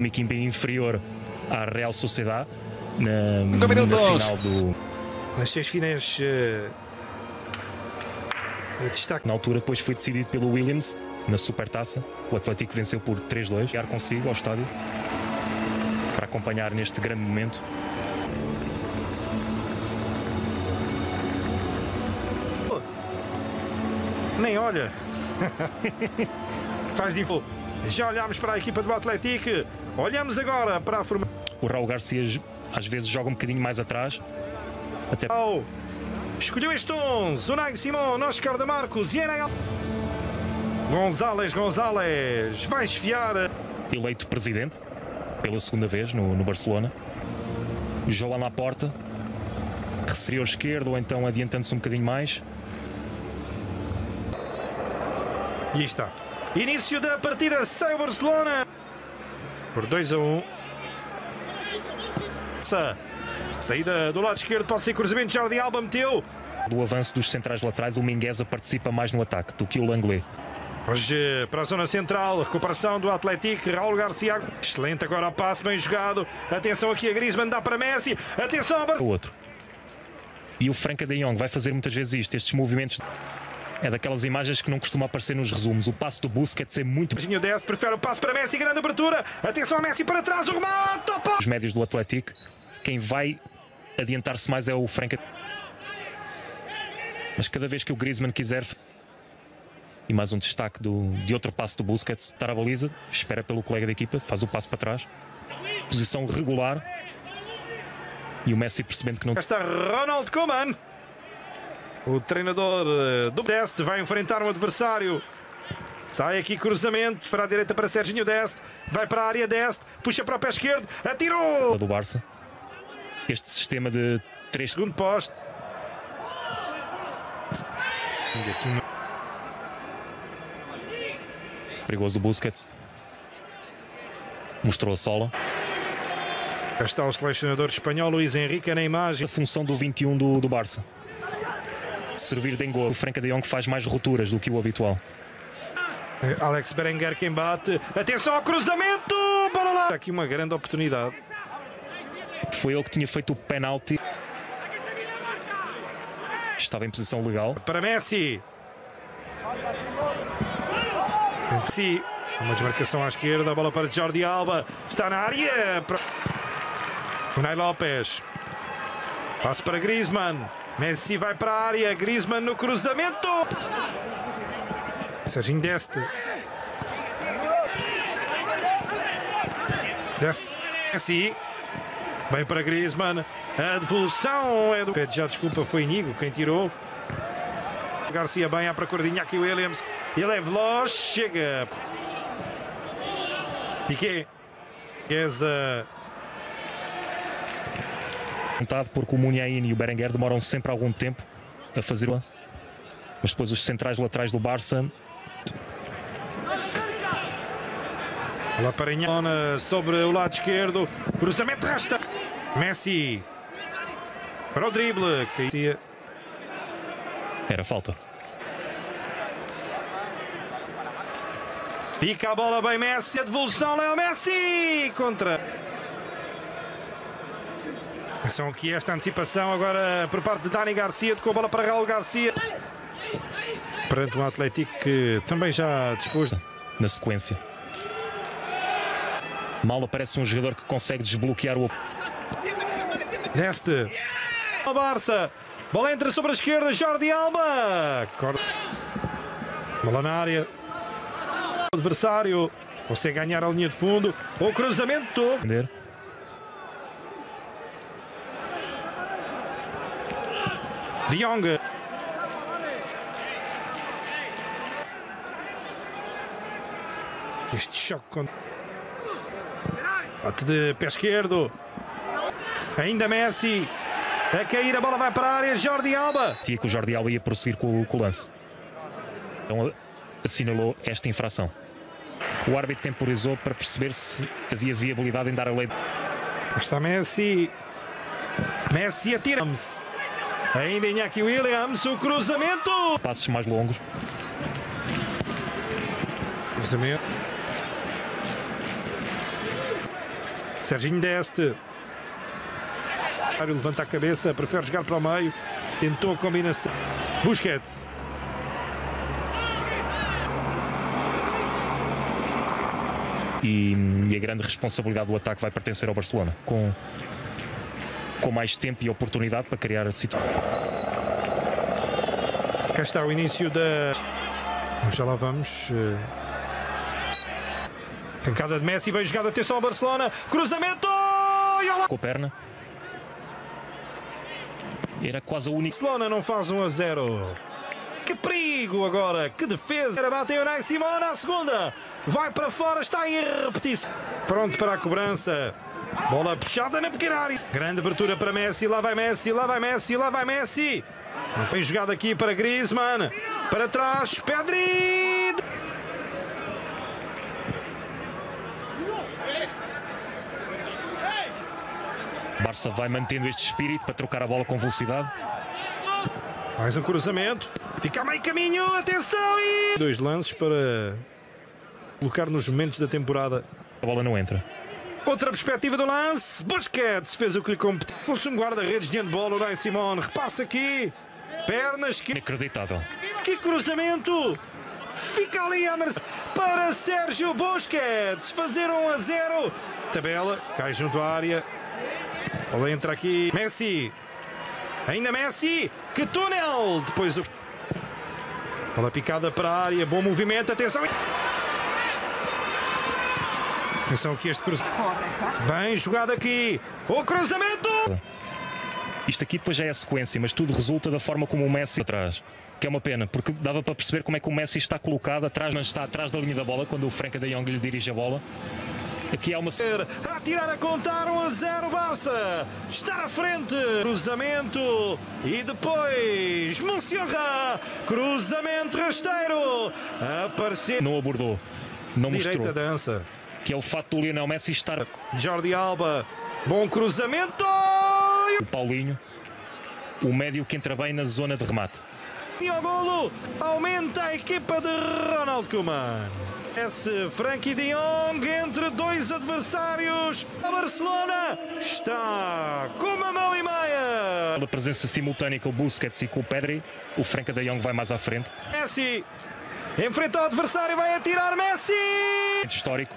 uma equipa inferior à Real Sociedade na, na final do. Nas seis finais. eh, destaque. Na altura, depois foi decidido pelo Williams na Supertaça. O Atlético venceu por 3-2. Chegar consigo ao estádio para acompanhar neste grande momento. Nem olha. Faz de info. Já olhámos para a equipa do Atlético. Olhamos agora para a formação. O Raul Garcia às vezes joga um bocadinho mais atrás. Até Escolheu este 11. Unai Simão, Oscar de Marcos e Enel. González, González. Vai esfiar. eleito presidente pela segunda vez no, no Barcelona. João na porta. Ao esquerdo ou então adiantando-se um bocadinho mais. E está. Início da partida. Sai o Barcelona. Por 2 a 1. Sa- Saída do lado esquerdo. Pode ser cruzamento. Jordi Alba meteu. Do avanço dos centrais laterais, o Mingueza participa mais no ataque do que o Langlais. Hoje para a zona central, recuperação do Atlético, Raul Garcia. Excelente agora o passe, bem jogado. Atenção aqui a Griezmann, dá para Messi. Atenção ao O outro. E o Franca de Jong vai fazer muitas vezes isto, estes movimentos. É daquelas imagens que não costuma aparecer nos resumos. O passo do Busquets é muito. Jorginho desce, prefere o passe para Messi, grande abertura. Atenção a Messi para trás, o remate. opa! Os médios do Atlético. Quem vai adiantar-se mais é o Franca. Mas cada vez que o Griezmann quiser. E mais um destaque do, de outro passo do Busquets. Estar a baliza, espera pelo colega da equipa, faz o passo para trás. Posição regular. E o Messi percebendo que não está Ronald Koeman. O treinador eh, do Deste vai enfrentar um adversário. Sai aqui cruzamento para a direita para Serginho Deste. Vai para a área Deste. Puxa para o pé esquerdo. Atirou. do Barça. Este sistema de três Segundo poste. Perigoso do Busquets. Mostrou a sola. Cá está o selecionador espanhol Luís Henrique na imagem. A função do 21 do, do Barça. Servir de engolo. O Franca de Jong faz mais rupturas do que o habitual. Alex Berenguer quem bate. Atenção ao cruzamento. Bola lá. Aqui uma grande oportunidade. Foi ele que tinha feito o penalti. Estava em posição legal. Para Messi. Messi. Uma desmarcação à esquerda. A bola para Jordi Alba. Está na área. Para... Unai Lopes. Passe para Griezmann. Messi vai para a área. Griezmann no cruzamento. Serginho Deste. Deste. Messi. Bem para Griezmann. A devolução é do. Pede já desculpa, foi Inigo quem tirou. Garcia bem à procura de Iñaki Williams. Ele é veloz, chega. Piquet. Queza. Porque o Muniain e o Berenguer demoram sempre algum tempo a fazê-la. Mas depois os centrais laterais do Barça Lá para Inhona sobre o lado esquerdo. Cruzamento rasta. Messi. Para o drible. Que... era falta. Pica a bola bem Messi. A devolução Leo Messi. Contra. Atenção aqui esta antecipação agora por parte de Dani Garcia. Com a bola para Raul Garcia. Perante um Atlético que também já dispôs. Na sequência. Mal aparece um jogador que consegue desbloquear o Deste. O Barça. Bola entra sobre a esquerda. Jordi Alba. Corta. Bola na área. O adversário consegue ganhar a linha de fundo. O cruzamento. De Jong. Este choque com. Bate de pé esquerdo. Ainda Messi. A cair, a bola vai para a área. Jordi Alba. Tinha que o Jordi Alba ia prosseguir com, o- com o lance. Então assinalou esta infração. O árbitro temporizou para perceber se havia viabilidade em dar a lei. Cá está Messi. Messi atira-se. Ainda Iñaki Williams. O cruzamento. Passos mais longos. Cruzamento. Serginho Deste. Levanta a cabeça, prefere jogar para o meio. Tentou a combinação. Busquets. E, e a grande responsabilidade do ataque vai pertencer ao Barcelona. Com, com mais tempo e oportunidade para criar a situação. Cá está o início da. Já lá vamos. eh. Pancada de Messi, bem jogada, atenção ao Barcelona. Cruzamento! Com a perna. Era quase a única. Barcelona não faz 1 a 0. Que perigo agora, que defesa. Era bate Unai Simona a segunda. Vai para fora, está em repetição. Pronto para a cobrança. Bola puxada na pequena área. Grande abertura para Messi, lá vai Messi, lá vai Messi, lá vai Messi. Bem jogado aqui para Griezmann. Para trás, Pedri. Barça vai mantendo este espírito para trocar a bola com velocidade. Mais um cruzamento. Fica a meio caminho, atenção e. Dois lances para colocar nos momentos da temporada. A bola não entra. Outra perspectiva do lance. Busquets fez o que lhe competiu. Pôs um guarda-redes de handball, Unai Simone. Repare-se aqui. Pernas que. Inacreditável. Que cruzamento! Fica ali a mercê para Sérgio Busquets fazer 1 a 0. Tabela, cai junto à área. Bola entra aqui. Messi. Ainda Messi. Que túnel! Depois o. Bola picada para a área. Bom movimento. Atenção. Atenção aqui este cruzamento. Bem jogado aqui. O cruzamento! Isto aqui depois já é a sequência, mas tudo resulta da forma como o Messi atrás. Que é uma pena, porque dava para perceber como é que o Messi está colocado atrás, mas está atrás da linha da bola quando o Franca de Jong lhe dirige a bola. Aqui há uma. A tirar a contar 1 a 0 Barça. Está à frente. Cruzamento. E depois Monserrat. Cruzamento rasteiro. Apareceu. Não abordou, não Direita mostrou. dança. Que é o facto do Lionel Messi estar. Jordi Alba. Bom cruzamento. O Paulinho, o médio que entra bem na zona de remate. E ao golo. Aumenta a equipa de Ronald Koeman. Esse Frankie de Jong entre dois adversários. A Barcelona está com uma mão e meia. A presença simultânea com o Busquets e com o Pedri, o Franca de Jong vai mais à frente. Messi enfrenta o adversário, vai atirar Messi! Histórico.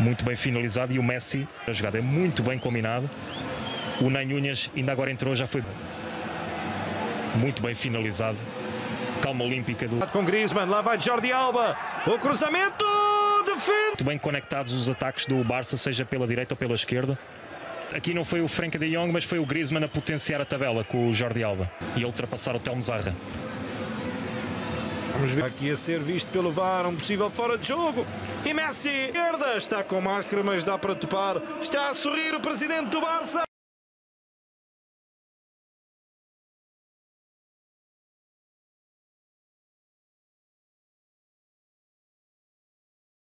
Muito bem finalizado e o Messi, a jogada é muito bem combinado. O Núñez ainda agora entrou, já foi muito bem finalizado. Calma olímpica do Com Griezmann, lá vai Jordi Alba, o cruzamento, defende! muito bem conectados os ataques do Barça, seja pela direita ou pela esquerda. Aqui não foi o Franca de Jong, mas foi o Griezmann a potenciar a tabela com o Jordi Alba e a ultrapassar o Telmo Zarra. Vamos ver aqui a ser visto pelo VAR, um possível fora de jogo. E Messi, esquerda, está com máscara, mas dá para topar. Está a sorrir o presidente do Barça.